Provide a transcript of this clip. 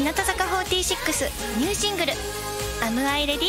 日向坂46ニューシングル「アムアイレディ」